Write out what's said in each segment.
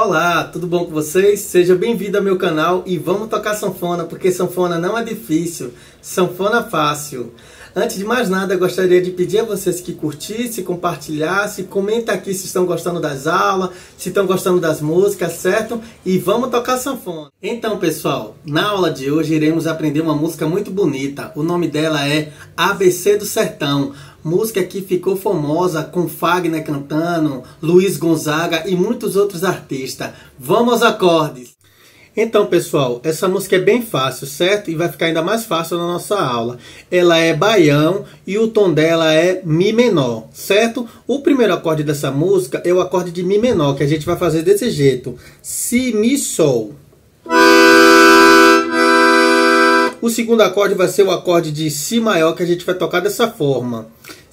Olá, tudo bom com vocês? Seja bem-vindo ao meu canal e vamos tocar sanfona, porque sanfona não é difícil, sanfona fácil. Antes de mais nada, gostaria de pedir a vocês que curtissem, compartilhassem, comenta aqui se estão gostando das aulas, se estão gostando das músicas, certo? E vamos tocar sanfona. Então, pessoal, na aula de hoje iremos aprender uma música muito bonita. O nome dela é ABC do Sertão música que ficou famosa com Fagner cantando, Luiz Gonzaga e muitos outros artistas. Vamos aos acordes! Então, pessoal, essa música é bem fácil, certo? E vai ficar ainda mais fácil na nossa aula. Ela é baião e o tom dela é mi menor, certo? O primeiro acorde dessa música é o acorde de mi menor, que a gente vai fazer desse jeito: si, mi, sol. O segundo acorde vai ser o acorde de Si maior, que a gente vai tocar dessa forma.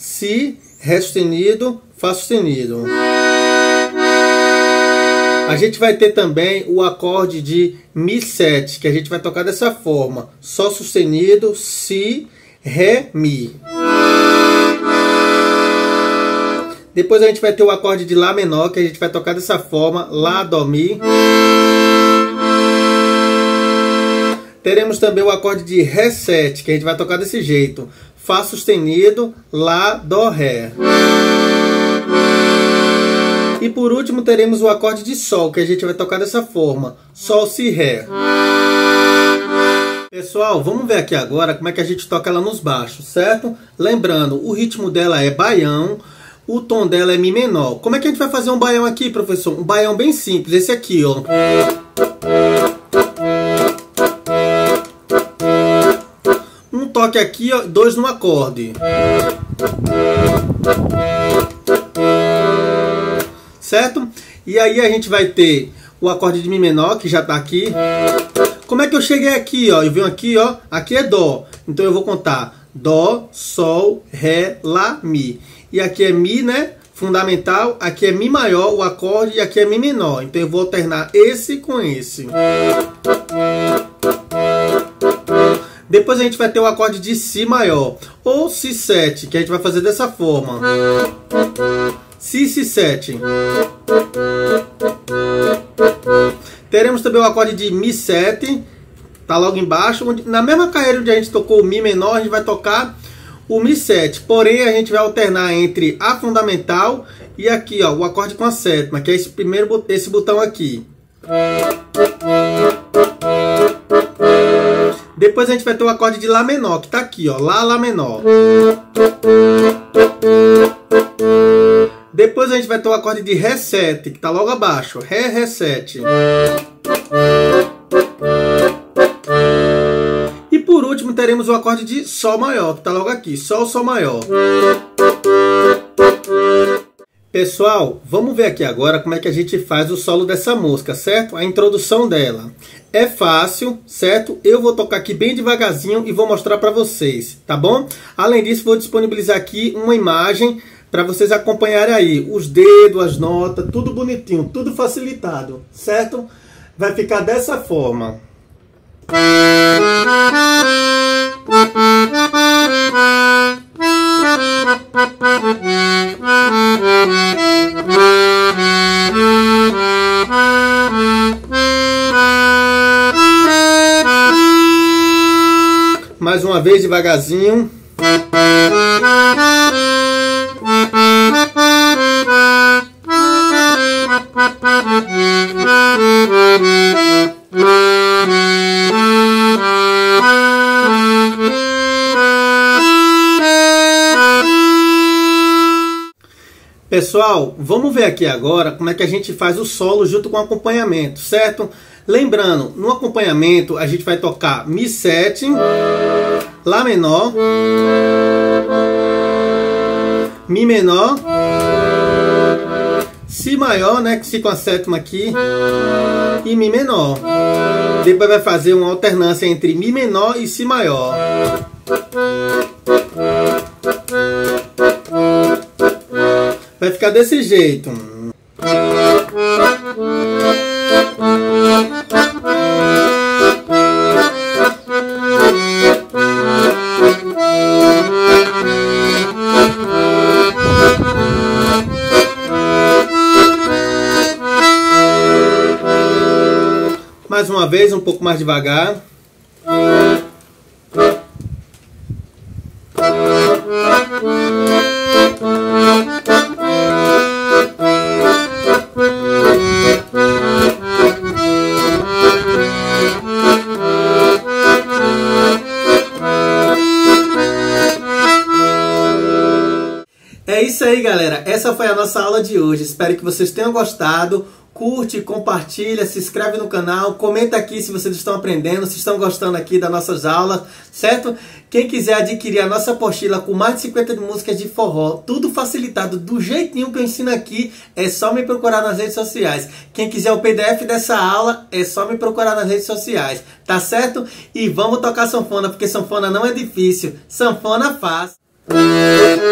Si, Ré sustenido, Fá sustenido. A gente vai ter também o acorde de Mi7, que a gente vai tocar dessa forma. Sol sustenido, Si, Ré, Mi. Depois a gente vai ter o acorde de Lá menor, que a gente vai tocar dessa forma. Lá, Dó, Mi. Teremos também o acorde de Ré7, que a gente vai tocar desse jeito. Fá sustenido, Lá, Dó, Ré. E por último teremos o acorde de Sol, que a gente vai tocar dessa forma. Sol, Si, Ré. Pessoal, vamos ver aqui agora como é que a gente toca ela nos baixos, certo? Lembrando, o ritmo dela é baião, o tom dela é Mi menor. Como é que a gente vai fazer um baião aqui, professor? Um baião bem simples, esse aqui, ó. Toque aqui, ó, dois no acorde. Certo? E aí a gente vai ter o acorde de Mi menor, que já está aqui. Como é que eu cheguei aqui, ó? Eu venho aqui, ó. Aqui é Dó. Então eu vou contar Dó, Sol, Ré, Lá, Mi. E aqui é Mi, né? Fundamental. Aqui é Mi maior, o acorde, e aqui é Mi menor. Então eu vou alternar esse com esse. Depois a gente vai ter o acorde de Si maior, ou Si7, que a gente vai fazer dessa forma. Si, Si7. Teremos também o acorde de Mi7, tá logo embaixo. Na mesma carreira onde a gente tocou o Mi menor, a gente vai tocar o Mi7. Porém, a gente vai alternar entre a fundamental e aqui, ó, o acorde com a sétima, que é esse primeiro esse botão aqui. Depois a gente vai ter o acorde de Lá menor, que está aqui, ó. Lá, Lá menor. Depois a gente vai ter o acorde de Ré 7, que está logo abaixo. Ré, Ré 7. E por último teremos o acorde de Sol maior, que está logo aqui. Sol, Sol maior. Pessoal, vamos ver aqui agora como é que a gente faz o solo dessa música, certo? A introdução dela. É fácil, certo? Eu vou tocar aqui bem devagarzinho e vou mostrar para vocês, tá bom? Além disso, vou disponibilizar aqui uma imagem para vocês acompanharem aí os dedos, as notas, tudo bonitinho, tudo facilitado, certo? Vai ficar dessa forma. Mais uma vez devagarzinho. Pessoal, vamos ver aqui agora como é que a gente faz o solo junto com o acompanhamento, certo? Lembrando, no acompanhamento a gente vai tocar Mi 7, Lá menor, Mi menor, Si maior, né, que com a sétima aqui, e Mi menor. Depois vai fazer uma alternância entre Mi menor e Si maior. Ficar desse jeito. mais uma vez, um pouco mais devagar. É isso aí, galera. Essa foi a nossa aula de hoje. Espero que vocês tenham gostado. Curte, compartilha, se inscreve no canal, comenta aqui se vocês estão aprendendo, se estão gostando aqui das nossas aulas, certo? Quem quiser adquirir a nossa apostila com mais de 50 músicas de forró, tudo facilitado do jeitinho que eu ensino aqui, é só me procurar nas redes sociais. Quem quiser o PDF dessa aula, é só me procurar nas redes sociais, tá certo? E vamos tocar sanfona, porque sanfona não é difícil, sanfona faz. Música